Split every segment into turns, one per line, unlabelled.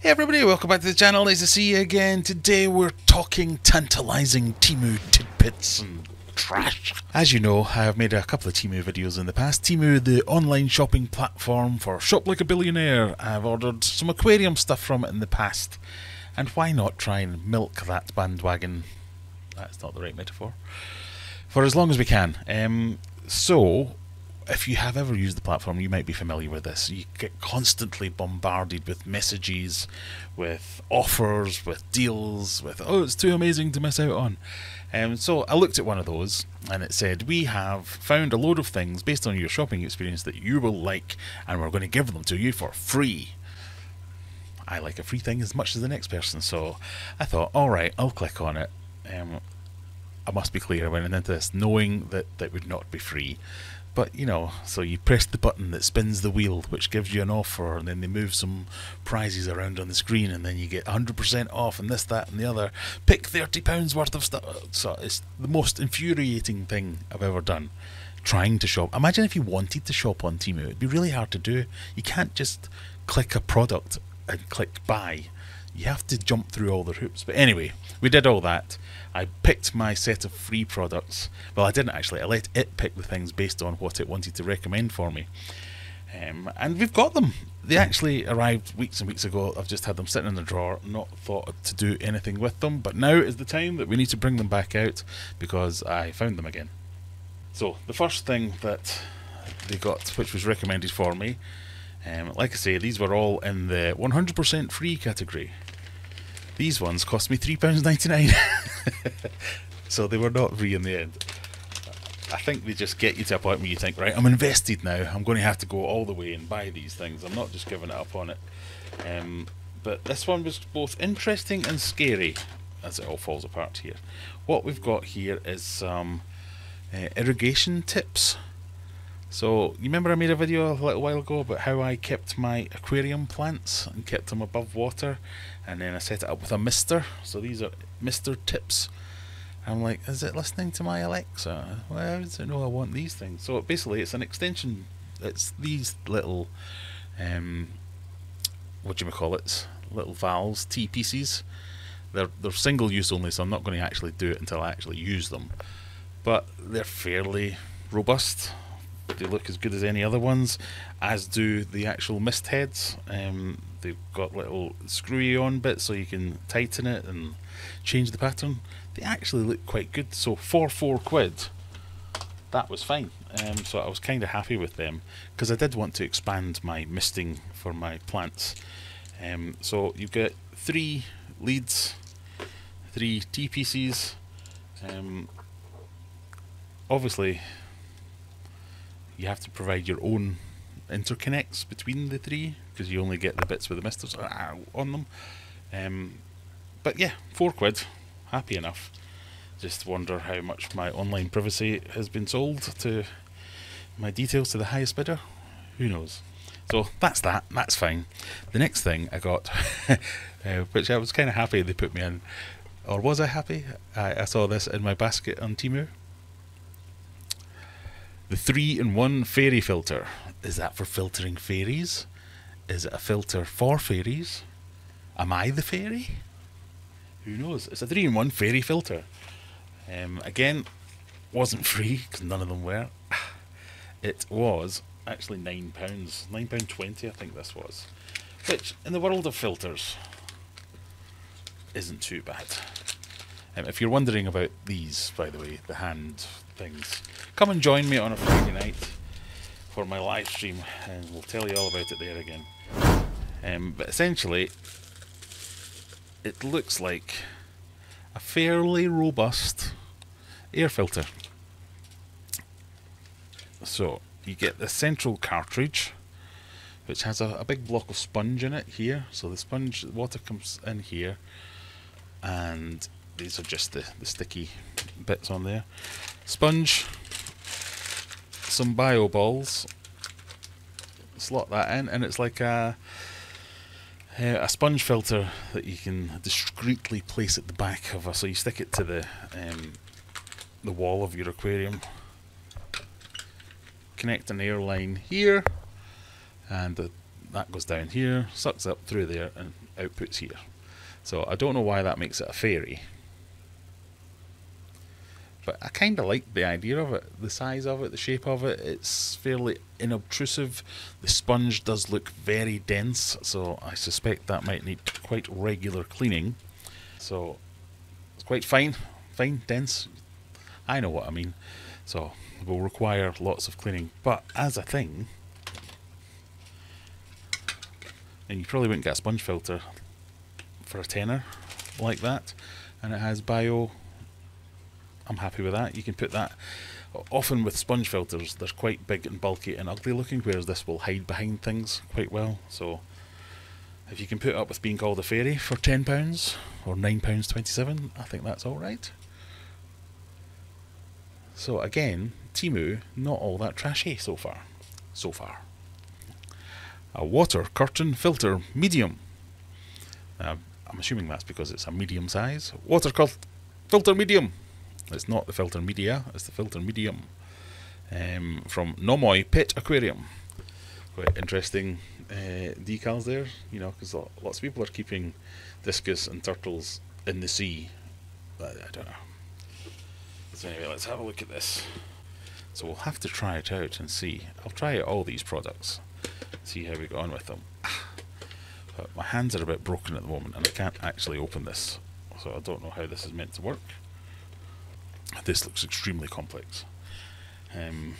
Hey everybody, welcome back to the channel. Nice to see you again. Today we're talking tantalizing Temu tidbits and trash. As you know, I have made a couple of Temu videos in the past. Temu, the online shopping platform for Shop Like a Billionaire. I've ordered some aquarium stuff from it in the past. And why not try and milk that bandwagon? That's not the right metaphor. For as long as we can. Um, so, if you have ever used the platform, you might be familiar with this. You get constantly bombarded with messages, with offers, with deals, with oh, it's too amazing to miss out on. Um, so I looked at one of those, and it said we have found a load of things based on your shopping experience that you will like, and we're going to give them to you for free. I like a free thing as much as the next person, so I thought, all right, I'll click on it. Um, I must be clear, I went into this knowing that that would not be free. But you know, so you press the button that spins the wheel, which gives you an offer, and then they move some prizes around on the screen, and then you get 100% off, and this, that, and the other. Pick 30 pounds worth of stuff. So it's the most infuriating thing I've ever done. Trying to shop. Imagine if you wanted to shop on Temu, it'd be really hard to do. You can't just click a product and click buy. You have to jump through all the hoops. But anyway, we did all that. I picked my set of free products. Well, I didn't actually. I let it pick the things based on what it wanted to recommend for me. Um, and we've got them. They actually arrived weeks and weeks ago. I've just had them sitting in the drawer, not thought to do anything with them. But now is the time that we need to bring them back out because I found them again. So, the first thing that they got, which was recommended for me, um, like I say, these were all in the 100% free category. These ones cost me £3.99. so they were not free in the end. I think they just get you to a point where you think, right, I'm invested now. I'm going to have to go all the way and buy these things. I'm not just giving it up on it. Um, but this one was both interesting and scary as it all falls apart here. What we've got here is some uh, irrigation tips. So, you remember I made a video a little while ago about how I kept my aquarium plants and kept them above water and then I set it up with a mister. So these are mister tips. I'm like, is it listening to my Alexa? Well, does it know I want these things? So basically, it's an extension. It's these little, um, what do you call it? Little valves, T pieces. They're they're single use only, so I'm not going to actually do it until I actually use them. But they're fairly robust. They look as good as any other ones, as do the actual mist heads. Um, they've got little screwy on bits so you can tighten it and change the pattern. They actually look quite good. So for four quid, that was fine. Um, so I was kind of happy with them because I did want to expand my misting for my plants. Um, so you get three leads, three T pieces. Um, obviously, you have to provide your own interconnects between the three because you only get the bits with the misters on them. Um, but yeah, four quid, happy enough. Just wonder how much my online privacy has been sold to my details to the highest bidder. Who knows? So that's that. That's fine. The next thing I got, uh, which I was kind of happy they put me in, or was I happy? I, I saw this in my basket on Temu. The three-in-one fairy filter. Is that for filtering fairies? Is it a filter for fairies? Am I the fairy? Who knows? It's a three-in-one fairy filter. Um, again, wasn't free because none of them were. It was actually nine pounds, nine pound twenty, I think this was. Which, in the world of filters, isn't too bad. Um, if you're wondering about these, by the way, the hand things, come and join me on a Friday night for my live stream, and we'll tell you all about it there again. Um, but essentially, it looks like a fairly robust air filter. So you get the central cartridge, which has a, a, big block of sponge in it here. So the sponge, water comes in here, and these are just the, the sticky bits on there. Sponge, some bio balls, slot that in, and it's like a uh, a sponge filter that you can discreetly place at the back of a. So you stick it to the um, the wall of your aquarium. Connect an air line here, and the, that goes down here, sucks up through there, and outputs here. So I don't know why that makes it a fairy. But I kind of like the idea of it, the size of it, the shape of it. It's fairly inobtrusive. The sponge does look very dense, so I suspect that might need quite regular cleaning. So it's quite fine, fine, dense. I know what I mean. So it will require lots of cleaning. But as a thing, and you probably wouldn't get a sponge filter for a tenner like that, and it has bio. I'm happy with that. You can put that. Often with sponge filters, they're quite big and bulky and ugly looking, whereas this will hide behind things quite well. So, if you can put up with being called a fairy for ten pounds or nine pounds twenty-seven, I think that's all right. So again, Temu, not all that trashy so far. So far. A water curtain filter medium. Now, I'm assuming that's because it's a medium size. Water filter medium. It's not the filter media, it's the filter medium. Um, from Nomoi Pet Aquarium. Quite interesting uh, decals there, you know, because lots of people are keeping discus and turtles in the sea. I, I don't know. So anyway, let's have a look at this. So we'll have to try it out and see. I'll try all these products, see how we go on with them. But my hands are a bit broken at the moment and I can't actually open this, so I don't know how this is meant to work. This looks extremely complex. Um,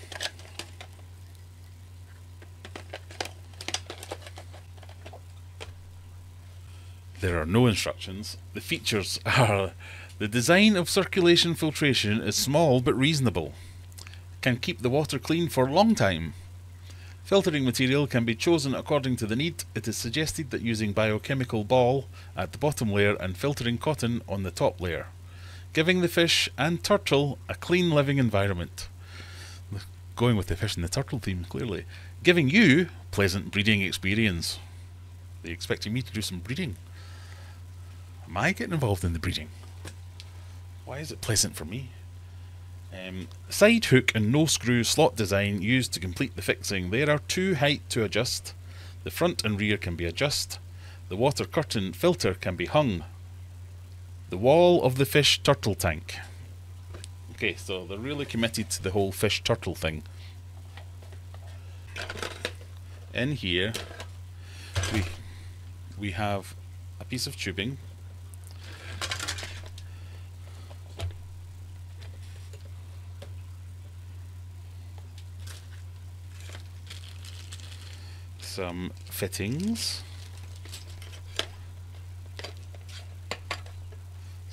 there are no instructions. The features are the design of circulation filtration is small but reasonable. Can keep the water clean for a long time. Filtering material can be chosen according to the need. It is suggested that using biochemical ball at the bottom layer and filtering cotton on the top layer, giving the fish and turtle a clean living environment. Going with the fish and the turtle theme, clearly. Giving you pleasant breeding experience. You expecting me to do some breeding? Am I getting involved in the breeding? Why is it pleasant for me? Um, side hook and no screw slot design used to complete the fixing. There are two height to adjust. The front and rear can be adjusted. The water curtain filter can be hung. The wall of the fish turtle tank. Okay, so they're really committed to the whole fish turtle thing. In here, we we have a piece of tubing some fittings.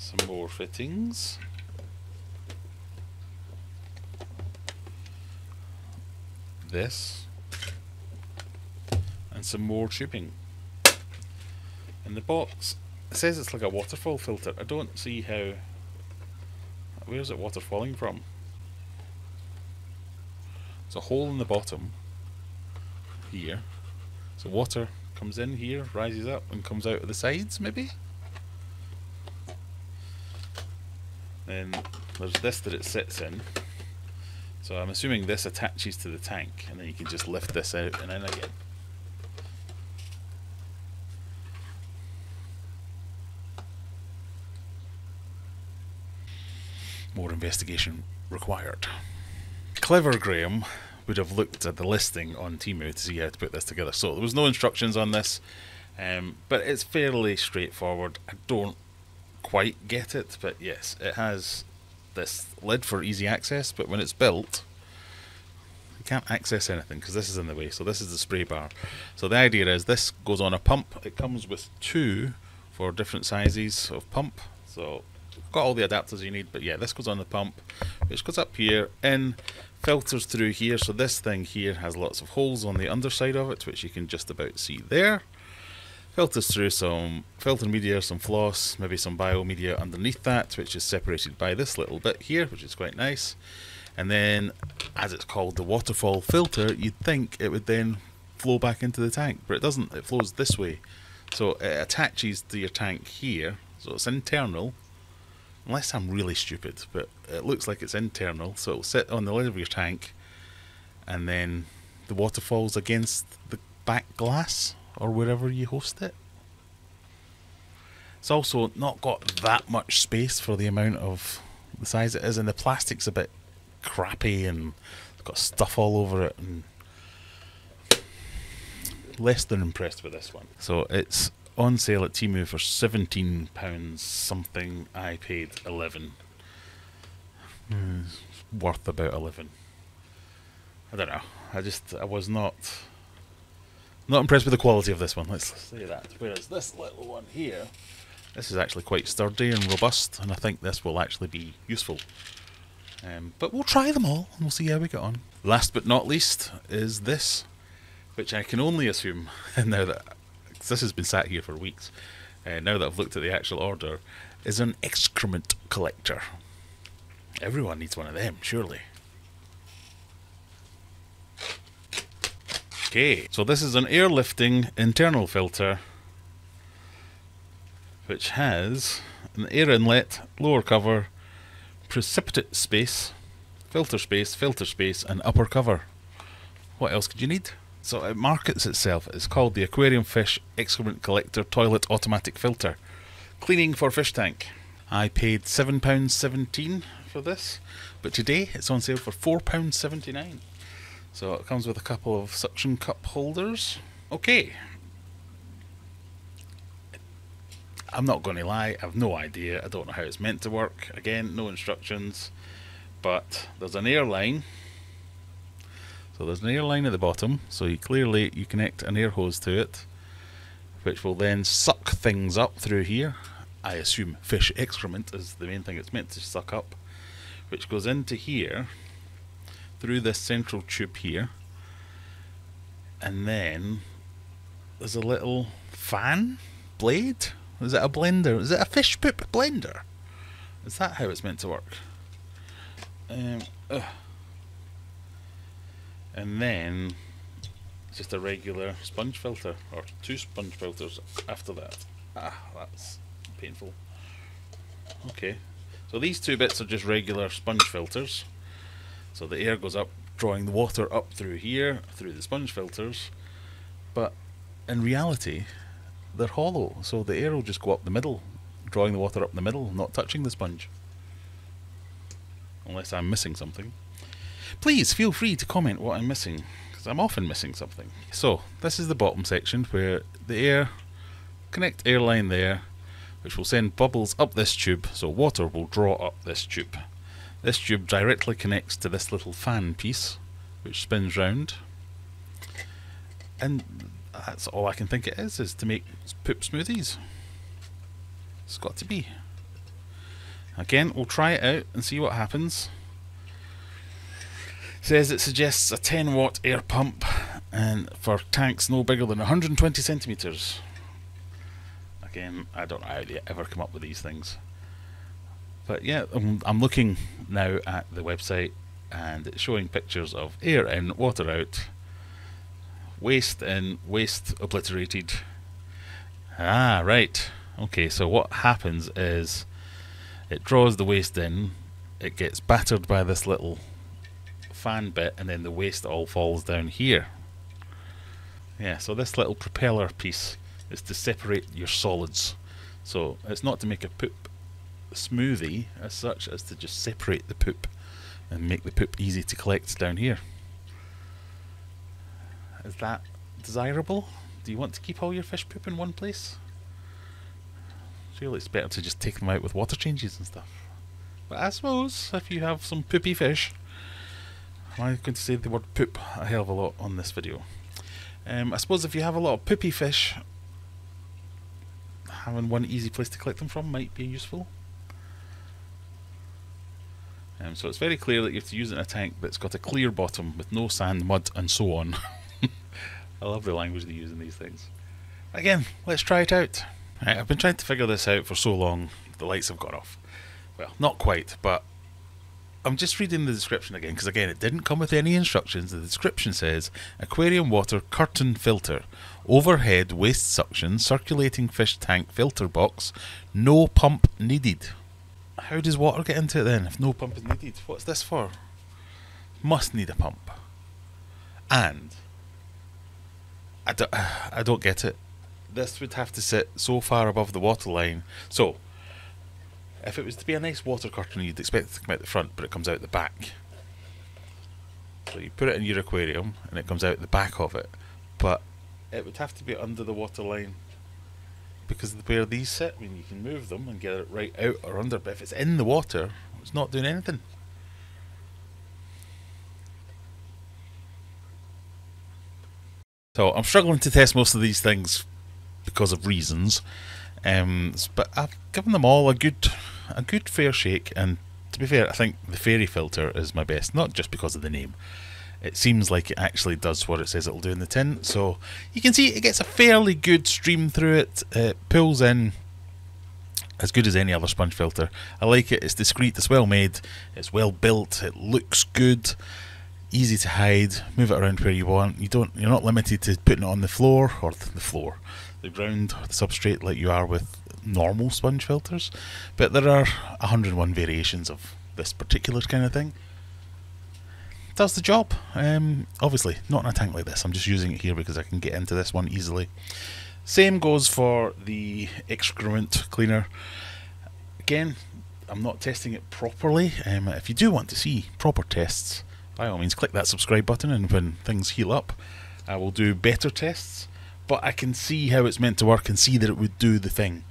Some more fittings. This. And some more tubing. In the box, it says it's like a waterfall filter. I don't see how... Where's it water falling from? There's a hole in the bottom here so water comes in here, rises up and comes out of the sides maybe? Then there's this that it sits in. So I'm assuming this attaches to the tank and then you can just lift this out and in again. More investigation required. Clever Graham would have looked at the listing on Temu to see how to put this together. So there was no instructions on this, um, but it's fairly straightforward. I don't quite get it, but yes, it has this lid for easy access, but when it's built, you can't access anything because this is in the way. So this is the spray bar. So the idea is this goes on a pump. It comes with two for different sizes of pump. So got all the adapters you need, but yeah, this goes on the pump, which goes up here in filters through here. So this thing here has lots of holes on the underside of it, which you can just about see there. Filters through some filter media, some floss, maybe some bio media underneath that, which is separated by this little bit here, which is quite nice. And then, as it's called the waterfall filter, you'd think it would then flow back into the tank, but it doesn't. It flows this way. So it attaches to your tank here, so it's internal, unless I'm really stupid, but it looks like it's internal, so it'll sit on the lid of your tank, and then the water falls against the back glass or wherever you host it. It's also not got that much space for the amount of the size it is, and the plastic's a bit crappy and got stuff all over it. And less than impressed with this one. So it's on sale at Temu for seventeen pounds something. I paid eleven. Mm, worth about eleven. I don't know. I just I was not not impressed with the quality of this one. Let's say that. Whereas this little one here, this is actually quite sturdy and robust, and I think this will actually be useful. Um, but we'll try them all, and we'll see how we get on. Last but not least is this, which I can only assume now that this has been sat here for weeks. Uh, now that I've looked at the actual order, is an excrement collector. Everyone needs one of them, surely. Okay, so this is an airlifting internal filter which has an air inlet, lower cover, precipitate space, filter space, filter space, and upper cover. What else could you need? So it markets itself. It's called the Aquarium Fish Excrement Collector Toilet Automatic Filter. Cleaning for fish tank. I paid £7.17 for this, but today it's on sale for £4.79. So it comes with a couple of suction cup holders. Okay. I'm not going to lie, I've no idea. I don't know how it's meant to work. Again, no instructions. But there's an air line. So there's an air line at the bottom. So you clearly you connect an air hose to it, which will then suck things up through here. I assume fish excrement is the main thing it's meant to suck up, which goes into here through this central tube here. And then there's a little fan blade. Is it a blender? Is it a fish poop blender? Is that how it's meant to work? Um, and then just a regular sponge filter or two sponge filters after that. Ah that's painful. Okay. So these two bits are just regular sponge filters so the air goes up, drawing the water up through here, through the sponge filters. But in reality, they're hollow, so the air will just go up the middle, drawing the water up the middle, not touching the sponge. Unless I'm missing something. Please feel free to comment what I'm missing, because I'm often missing something. So, this is the bottom section where the air, connect air line there, which will send bubbles up this tube, so water will draw up this tube. This tube directly connects to this little fan piece, which spins round. And that's all I can think it is, is to make poop smoothies. It's got to be. Again, we'll try it out and see what happens. Says it suggests a 10 watt air pump and for tanks no bigger than 120 centimeters. Again, I don't know how they ever come up with these things. But yeah, I'm, I'm looking now at the website and it's showing pictures of air in, water out, waste in, waste obliterated. Ah, right. Okay, so what happens is it draws the waste in, it gets battered by this little fan bit, and then the waste all falls down here. Yeah, so this little propeller piece is to separate your solids. So it's not to make a poop smoothie as such as to just separate the poop and make the poop easy to collect down here. Is that desirable? Do you want to keep all your fish poop in one place? Feel it's better to just take them out with water changes and stuff. But I suppose if you have some poopy fish, I'm going to say the word poop a hell of a lot on this video. Um, I suppose if you have a lot of poopy fish, having one easy place to collect them from might be useful. Um, so it's very clear that you have to use it in a tank that's got a clear bottom with no sand, mud and so on. I love the language they use in these things. Again, let's try it out. Right, I've been trying to figure this out for so long, the lights have gone off. Well, not quite, but I'm just reading the description again because again it didn't come with any instructions. The description says aquarium water curtain filter, overhead waste suction, circulating fish tank filter box, no pump needed. How does water get into it then if no pump is needed? What's this for? Must need a pump. And I don't, I don't get it. this would have to sit so far above the water line. So, if it was to be a nice water curtain, you'd expect it to come out the front, but it comes out the back. So you put it in your aquarium, and it comes out the back of it. But it would have to be under the waterline because of where these sit, I mean, you can move them and get it right out or under. But if it's in the water, it's not doing anything. So I'm struggling to test most of these things because of reasons, um, but I've given them all a good, a good fair shake. And to be fair, I think the fairy filter is my best, not just because of the name. It seems like it actually does what it says it'll do in the tin. So you can see it gets a fairly good stream through it. It pulls in as good as any other sponge filter. I like it. It's discreet. It's well made. It's well built. It looks good easy to hide, move it around where you want. You don't you're not limited to putting it on the floor or the floor, the ground or the substrate like you are with normal sponge filters. But there are 101 variations of this particular kind of thing. Does the job. Um, obviously, not in a tank like this. I'm just using it here because I can get into this one easily. Same goes for the excrement cleaner. Again, I'm not testing it properly. Um, if you do want to see proper tests, by all means click that subscribe button and when things heal up I will do better tests but I can see how it's meant to work and see that it would do the thing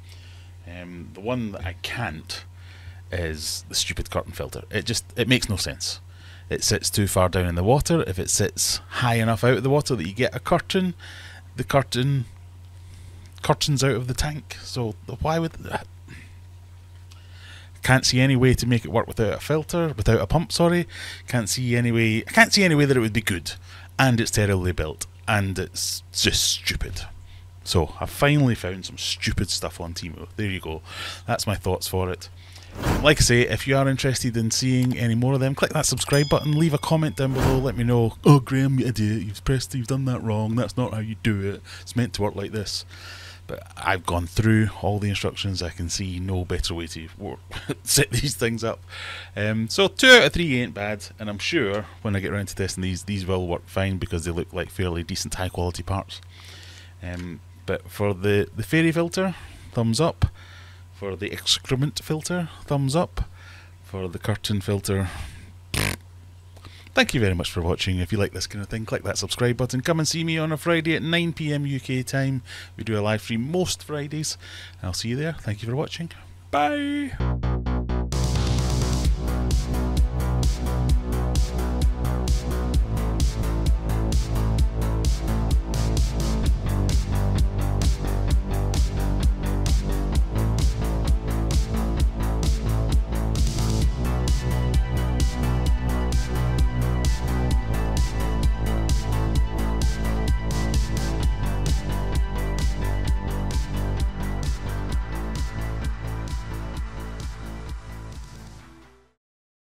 um, the one that I can't is the stupid curtain filter it just it makes no sense it sits too far down in the water if it sits high enough out of the water that you get a curtain the curtain curtains out of the tank so why would that can't see any way to make it work without a filter, without a pump. Sorry, can't see any way. I can't see any way that it would be good, and it's terribly built, and it's just stupid. So I've finally found some stupid stuff on Temu. There you go. That's my thoughts for it. Like I say, if you are interested in seeing any more of them, click that subscribe button, leave a comment down below, let me know, oh Graham, you idiot, you've pressed, you've done that wrong, that's not how you do it, it's meant to work like this. But I've gone through all the instructions. I can see no better way to work, set these things up. Um, so two out of three ain't bad, and I'm sure when I get around to testing these, these will work fine because they look like fairly decent, high quality parts. Um, but for the the fairy filter, thumbs up. For the excrement filter, thumbs up. For the curtain filter, Thank you very much for watching. If you like this kind of thing, click that subscribe button. Come and see me on a Friday at 9pm UK time. We do a live stream most Fridays. I'll see you there. Thank you for watching. Bye.